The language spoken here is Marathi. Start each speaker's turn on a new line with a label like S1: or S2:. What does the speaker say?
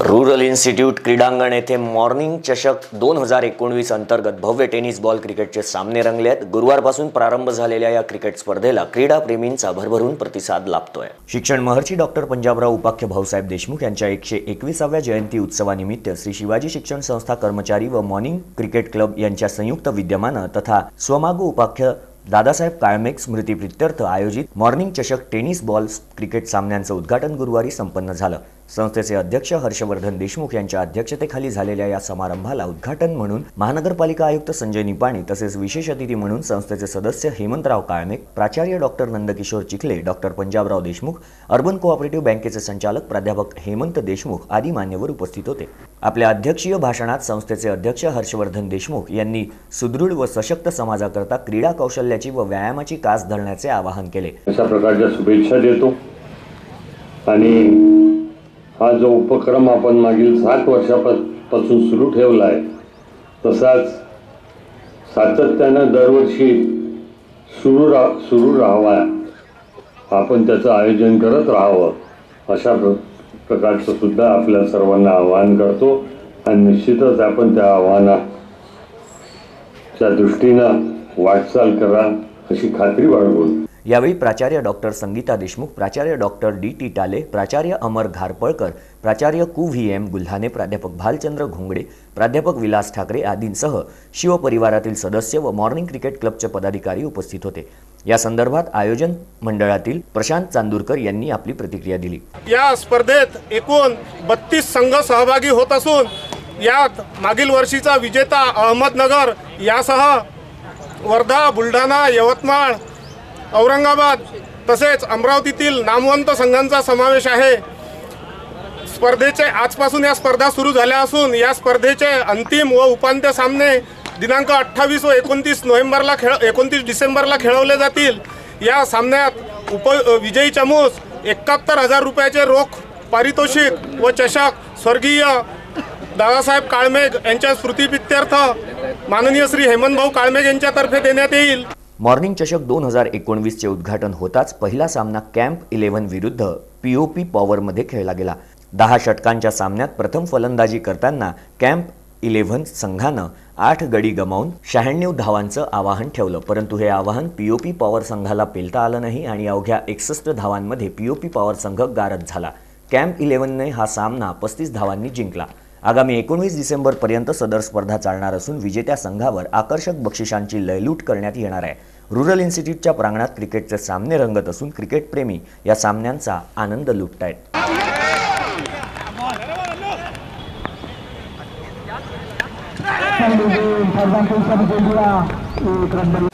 S1: रुरल इन्स्टिट्यूट क्रीडांगण येथे मॉर्निंग चषक दोन हजार एकोणवीस अंतर्गत भव्य टेनिस बॉल क्रिकेटचे सामने रंगले आहेत. गुरुवारपासून प्रारंभ झालेल्या या क्रिकेट स्पर्धेला क्रीडाप्रेमींचा भरभरून प्रतिसाद लाभतोय. शिक्षण महर्षी डॉक्टर पंजाबराव उपाख्य भाऊसाहेब देशमुख यांच्या एकशे एकविसाव्या जयंती उत्सवानिमित्त श्री शिवाजी शिक्षण संस्था कर्मचारी व मॉर्निंग क्रिकेट क्लब यांच्या संयुक्त विद्यमानं तथा स्वमागू उपाख्य दादासाहेब काळमेक स्मृतीप्रित्यर्थ आयोजित मॉर्निंग चषक टेनिस बॉल क्रिकेट सामन्यांचं उद्घाटन गुरुवारी संपन्न झालं. संस्थेचे अध्यक्ष हर्षवर्धन देशमुख यांच्या अध्यक्षतेखाली झालेल्या या समारंभाला उद्घाटन म्हणून महानगरपालिका आयुक्त संजय निपाणी तसेच विशेष अतिथी म्हणून संस्थेचे सदस्य हेमंतराव काळमेक प्राचार्य doctor Nandkishor Chikhale doctor Panjabrao Deshmukh urban cooperative बँकेचे संचालक प्राध्यापक हेमंत देशमुख आदी मान्यवर उपस्थित होते. आपल्या अध्यक्षीय भाषणात संस्थेचे अध्यक्ष हर्षवर्धन देशमुख यांनी सुदृढ व सशक्त समाजाकरता क्रीडा कौशल्य कौशल्याची व व्यायामाची कास धरण्याचे आवाहन केले.
S2: अशा प्रकारच्या शुभेच्छा देतो. आणि हा जो उपक्रम आपण मागील सात वर्षापासून सुरू ठेवला आहे तसाच सातत्यानं दरवर्षी सुरू रा सुरू राहावा. आपण त्याचं आयोजन करत राहावं अशा प्र प्रकारचं सुद्धा आपल्या सर्वांना आवाहन करतो. आणि निश्चितच आपण त्या आव्हानाच्या दृष्टीनं वाटचाल करा अशी खात्री बाळगून.
S1: यावेळी प्राचार्य डॉक्टर संगीता देशमुख प्राचार्य डॉक्टर डी. टी. टाले प्राचार्य अमर घारपळकर प्राचार्य कु. व्ही. एम. गुल्हाने प्राध्यापक भालचंद्र घोंगडे प्राध्यापक विलास ठाकरे आदींसह शिवपरिवारातील सदस्य व मॉर्निंग क्रिकेट क्लबचे पदाधिकारी उपस्थित होते. या संदर्भात आयोजन मंडळातील प्रशांत चांदूरकर यांनी आपली प्रतिक्रिया दिली.
S3: या स्पर्धेत एकूण बत्तीस संघ सहभागी होत असून यात मागील वर्षीचा विजेता अहमदनगर यासह वर्धा बुलढाणा यवतमाळ औरंगाबाद तसेच अमरावतीतील नामवंत संघांचा समावेश आहे. स्पर्धेचे आजपासून या स्पर्धा सुरू झाल्या असून या स्पर्धेचे अंतिम व उपांत्य सामने दिनांक अठ्ठावीस व एकोणतीस नोव्हेंबरला खेळ एकोणतीस डिसेंबरला खेळवले जातील. या सामन्यात उप विजयी चमूस एकाहत्तर हजार रुपयाचे रोख पारितोषिक व चषक स्वर्गीय दादासाहेब काळमेघ यांच्या स्मृतिप्रित्यर्थ माननीय श्री हेमंतभाऊ काळमेघ यांच्यातर्फे देण्यात येईल.
S1: मॉर्निंग चषक दोन हजार एकोणवीसचे उद्घाटन होताच पहिला सामना कॅम्प इलेव्हन विरुद्ध पीओपी पॉवरमध्ये खेळला गेला. दहा षटकांच्या सामन्यात प्रथम फलंदाजी करताना कॅम्प इलेव्हन संघानं आठ गडी गमावून शहाण्णव धावांचं आवाहन ठेवलं. परंतु हे आवाहन पीओपी पॉवर संघाला पेलता आलं नाही आणि अवघ्या एकसष्ट धावांमध्ये पीओपी पॉवर संघ गारद झाला. कॅम्प इलेव्हनने हा सामना पस्तीस धावांनी जिंकला. आगामी एकोणवीस डिसेंबरपर्यंत सदर स्पर्धा चालणार असून विजेत्या संघावर आकर्षक बक्षिसांची लयलूट करण्यात येणार आहे. रुरल इन्स्टिट्यूटच्या प्रांगणात क्रिकेटचे सामने रंगत असून क्रिकेटप्रेमी या सामन्यांचा आनंद लुटतायत.
S4: आहेत